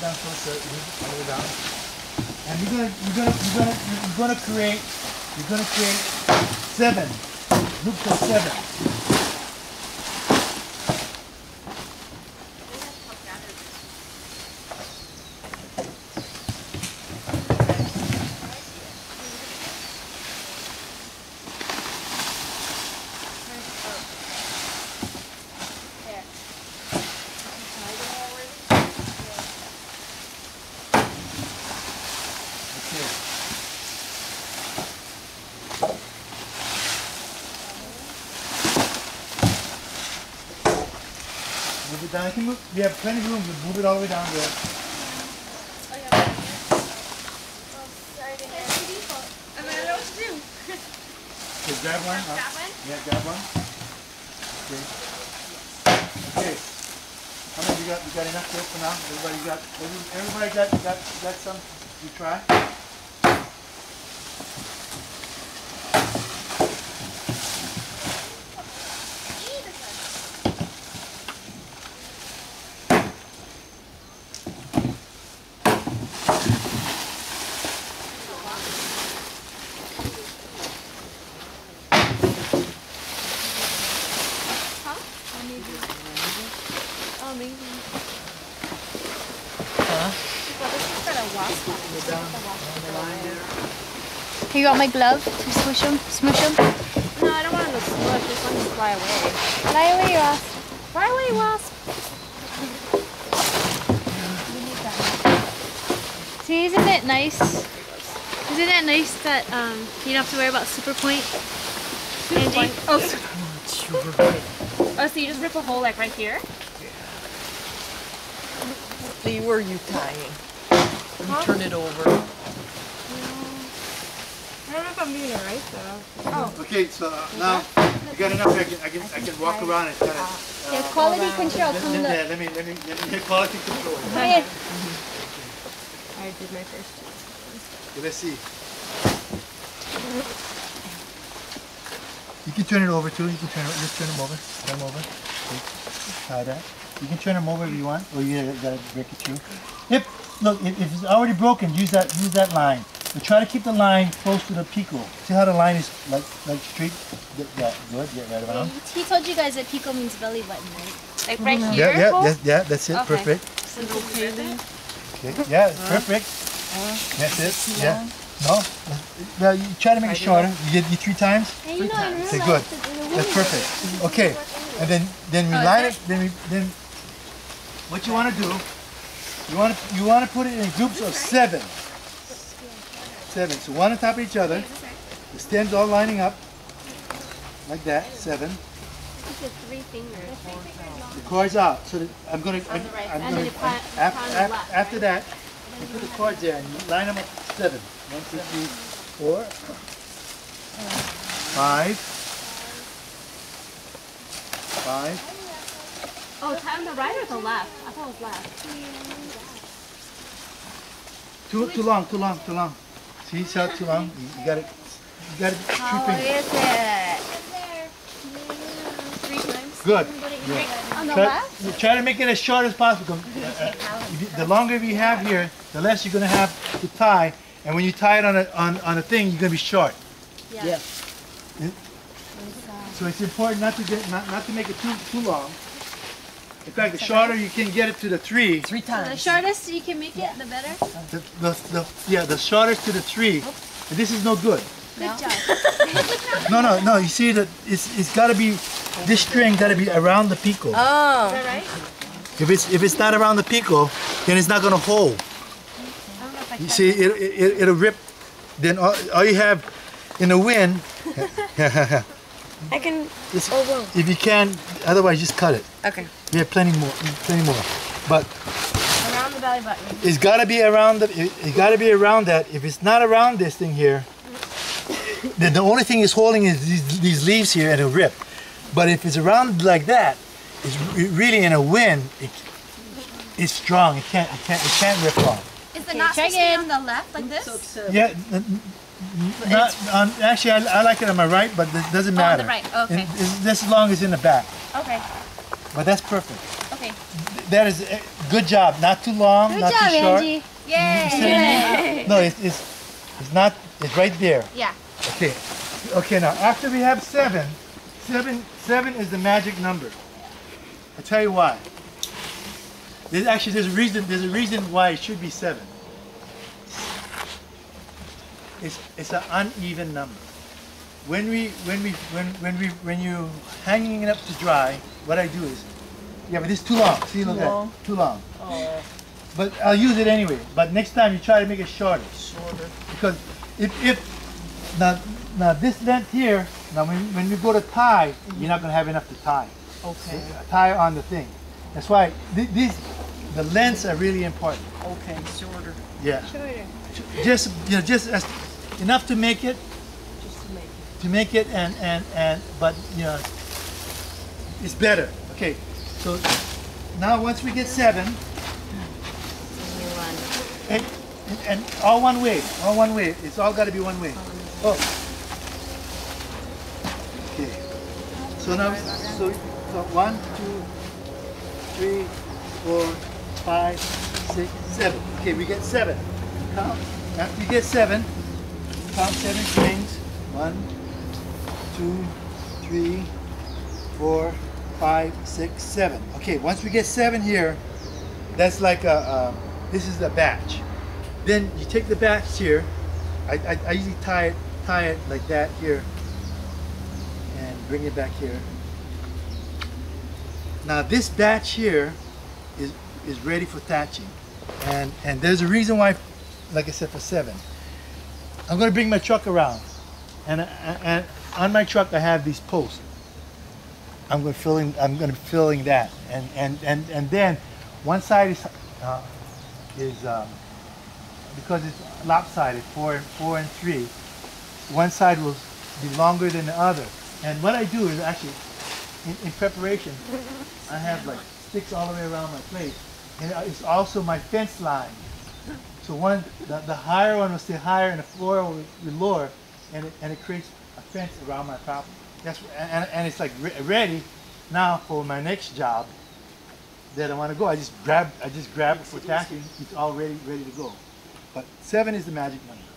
down close, so move it all the way down. And you're gonna, you're gonna, you're gonna, you're gonna create, you're gonna create seven, groups of seven. Okay. Move it down. Can move. We have plenty of room. to Move it all the way down there. Okay, grab one. uh, Yeah, grab one. Okay. Okay. How many you got? You got enough there for now? Everybody got? Everybody got? Got? Got some? You try. Oh, maybe. Huh? Well, this has got a wasp on it. Go down. You got my glove to smush them? Smush them? No, I don't want them to smush. I just want them to fly away. Fly away, Ross. Fly away, wasp. See, isn't it nice? Isn't it nice that um, you don't have to worry about super point? Angie? Oh, oh, so you just rip a hole like right here? Lee, where are you tying? Let me turn it over. I don't know if I'm doing it right though. Oh, Okay, so uh, now you got enough. I can, I can, I can walk around and kind of. Yeah, quality control. Let, Come let, let me, let me, let me quality control. Come here. I did my first. Okay, let's see. You can turn it over too. You can turn it. Just turn them over. Turn them over. Okay. Try that. You can turn them over if you want, oh, or you gotta break it through. If look, if, if it's already broken, use that use that line. But try to keep the line close to the piko. See how the line is like like straight. Yeah, yeah, good. Yeah, right around. He told you guys that piko means belly button, right? Like right here? Yeah, yeah, Cole? yeah. That's it. Okay. Perfect. Okay. Yeah, perfect. That's it. Yeah. No. Well, you try to make it shorter. You get you three times. Three you know, in Okay, good. the- the That's perfect. Okay, and then then we Oh, line it? it. Then we then what you want to do? You want to you want to put it in groups of seven. Seven. So one on top of each other. The stems all lining up like that. Seven. It's three fingers. The cords out. So that I'm gonna I'm, I'm gonna And then you put- af- put on the af- left, after that you put the cords there and you line them up seven. One, two, three, four, five, five. Oh, tie on the right or the left? I thought it was left. Too too long, too long, too long. See, it's out too long. You, you got it. You got it. Three How fingers. is it? Three times. Good. On the Try, left? try to make it as short as possible. Uh, uh, the longer we have here, the less you're gonna have to tie. And when you tie it on a on, on a thing, you're gonna be short. Yes. So it's important not to get not, not to make it too too long. In fact, the shorter you can get it to the three, Three times. The times. shortest you can make it, the better. the, the, the yeah, the shortest to the three. And this is no good. Good job. No, no, no. You see that it's it's got to be this string got to be around the piko. Oh. Is that right? If it's if it's not around the piko, then it's not gonna hold. You see, it, it it'll rip. Then all, all you have in the wind. I can. is- Oh, whoa. if you can, otherwise just cut it. Okay. We have plenty more, plenty more. But Around the belly button. it's got to be around the. It, it got to be around that. If it's not around this thing here, then the only thing it's holding is these, these leaves here, and it'll rip. But if it's around like that, it's really in a wind. It, it's strong. It can't. It can't. It can't rip off. Is the Okay, knot check supposed to be on the left like this? Yeah. n- n- Not on, actually, I, I like it on my right, but it doesn't Oh, on matter. the right, okay. And it's- just as long as it's in the back. Okay. But that's perfect. Okay. That is eh, Good job. Not too long, Good not job, too short. Angie. Yay! No, it's, it's it's not. It's right there. Yeah. Okay. Okay. Now after we have seven, seven seven is the magic number. I'll tell you why. There's actually there's a reason. There's a reason why it should be seven. It's it's an uneven number. When we when we when when we when you hanging it up to dry, what I do is, yeah, but this is too long. See, look Too at it. long? Too long. Oh, But I'll use it anyway. But next time you try to make it shorter shorter. because if if now now this length here now when when you go to tie mm-hmm. you're not gonna have enough to tie Okay, uh, tie on the thing that's why th- these the lengths are really important okay, shorter, yeah Shorter. just you know just as, enough to make it? Just to make it. to make it and and and but you know it's better. Okay so now once we get seven and, and, and all one way all one way. It's all got to be one way. Oh. Okay. So now so, so one two three four five six seven. Okay we get seven. Count after you get seven count seven strings one two three four five six seven okay once we get seven here that's like a, uh, this is the batch. Then you take the batch here. I, I, I usually tie it, tie it like that here, and bring it back here. Now this batch here is is ready for thatching, and and there's a reason why, like I said, for seven. I'm gonna bring my truck around, and and on my truck I have these posts. I'm going to filling. I'm to be filling that, and and and and then one side is uh, is um, because it's lopsided, four and four and three. One side will be longer than the other. And what I do is actually, in, in preparation, I have like sticks all the way around my place, and it's also my fence line. So one, the, the higher one will stay higher, and the floor will be lower, and it, and it creates a fence around my property. That's and, and it's like re- ready now for my next job that I want to go. I just grab, I just grab it for tacking. It's all ready, ready to go. But seven is the magic number.